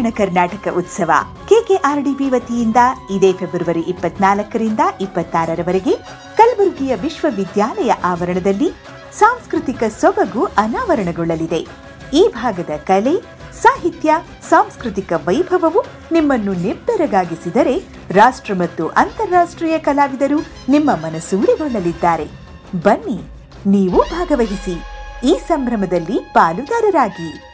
ಕಲ್ಯಾಣ ಕರ್ನಾಟಕ ಉತ್ಸವ. ಕೆಕೆಆರ್ಡಿಬಿ ವತಿಯಿಂದ ಇದೇ ಫೆಬ್ರವರಿ ಇಪ್ಪತ್ನಾಲ್ಕರಿಂದ ಇಪ್ಪತ್ತಾರರವರೆಗೆ ಕಲಬುರಗಿಯ ವಿಶ್ವವಿದ್ಯಾಲಯ ಆವರಣದಲ್ಲಿ ಸಾಂಸ್ಕೃತಿಕ ಸೊಬಗು ಅನಾವರಣಗೊಳ್ಳಲಿದೆ. ಈ ಭಾಗದ ಕಲೆ, ಸಾಹಿತ್ಯ, ಸಾಂಸ್ಕೃತಿಕ ವೈಭವವು ನಿಮ್ಮನ್ನು ನಿಬ್ಬೆರಗಾಗಿಸಿದರೆ ರಾಷ್ಟ್ರ ಮತ್ತು ಅಂತಾರಾಷ್ಟ್ರೀಯ ಕಲಾವಿದರು ನಿಮ್ಮ ಮನಸೂರೆಗೊಳ್ಳಲಿದ್ದಾರೆ ಬನ್ನಿ, ನೀವು ಭಾಗವಹಿಸಿ. ಈ ಸಂಭ್ರಮದಲ್ಲಿ ಪಾಲುದಾರರಾಗಿ.